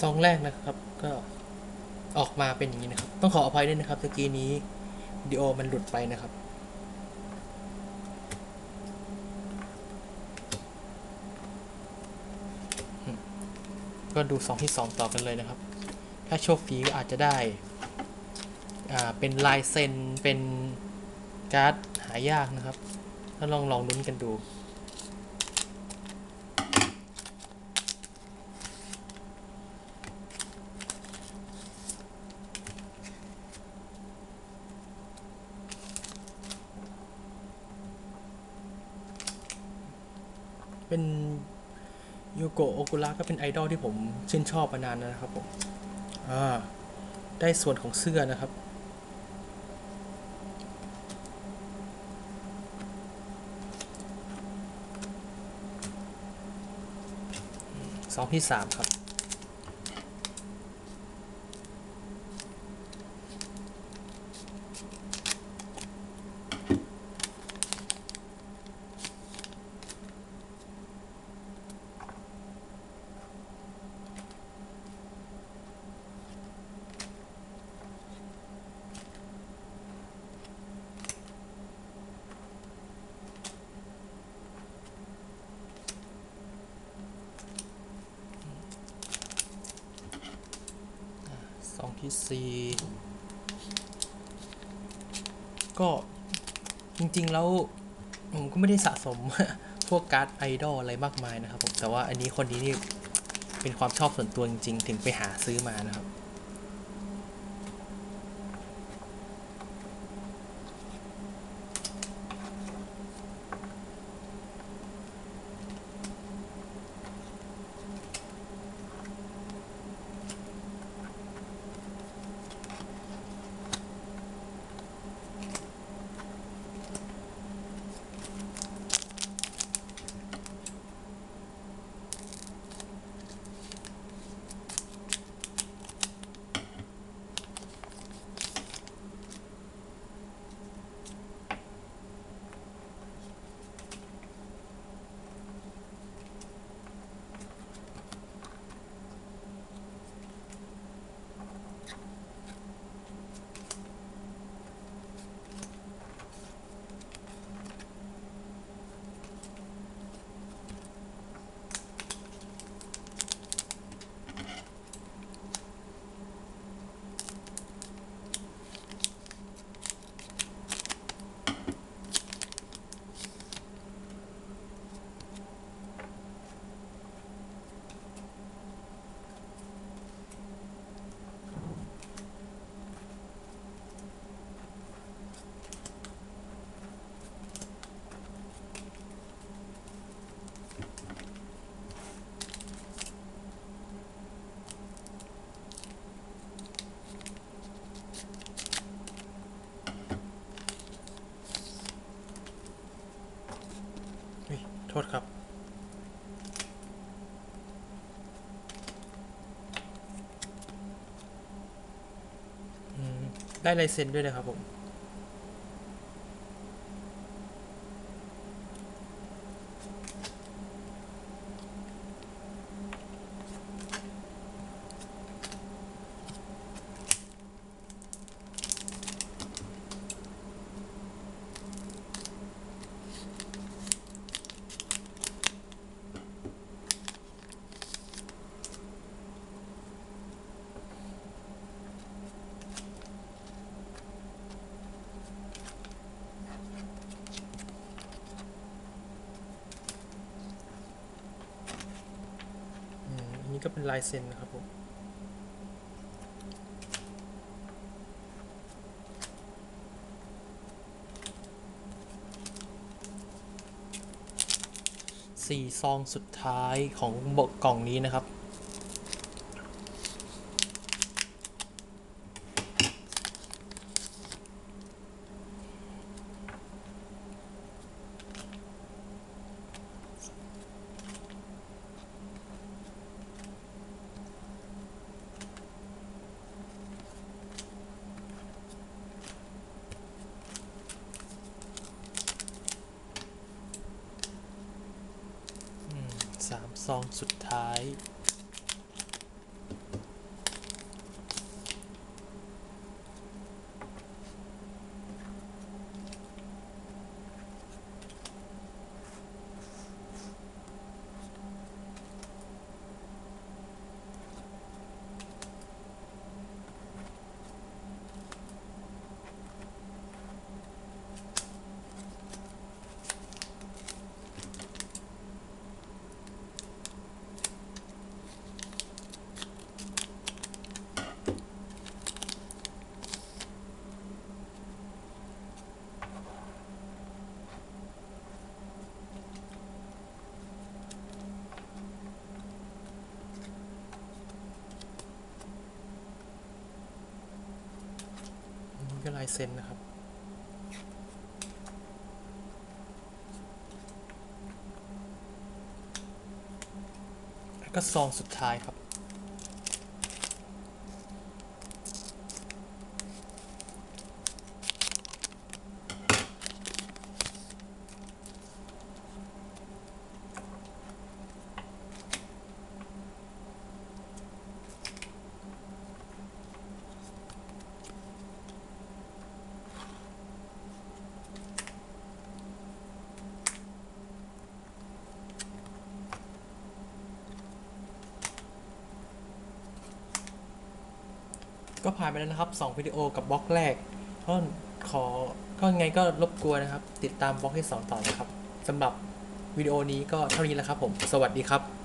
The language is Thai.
ซองแรกนะครับ ก็ออกมาเป็นอย่างนี้นะครับ ต้องขออภัยด้วยนะครับตะกี้นี้วิดีโอมันหลุดไปนะครับ ก็ดูซองที่ 2 ต่อกันเลยนะครับ ถ้าโชคดีก็อาจจะได้ อ่า เป็นลายเซ็นเป็นการ์ดหายากนะครับ ถ้าลองลองลุ้นกันดู เป็นโยโกะโอกุระก็เป็นไอดอลที่ผมชื่นชอบมานานนะครับผมอ่าได้ส่วนของเสื้อนะครับ สองที่สามครับ ที่สี่ก็จริงๆ แล้ว ผมก็ไม่ได้สะสม พวกการ์ดไอดอลอะไรมากมายนะครับผม แต่ว่าอันนี้คนนี้นี่เป็นความชอบส่วนตัวจริงๆ ถึงไปหาซื้อมานะครับ ษครับ ได้ลายเซ็นด้วยนะครับผม อืม อั นี้ก็เป็นลายเซ็นนะครับผมสี่ซองสุดท้ายของบกกล่องนี้นะครับ สาม ซองสุดท้าย คือลายเซ็นนะครับ แล้วก็ซองสุดท้ายครับ ก็ผ่านไปแล้วนะครับ 2 วิดีโอกับบล็อกแรกก็ขอก็ไงก็รบกวนนะครับ ติดตามบล็อกที่ 2 ต่อนะครับสำหรับวิดีโอนี้ก็เท่านี้แล้วครับผม สวัสดีครับ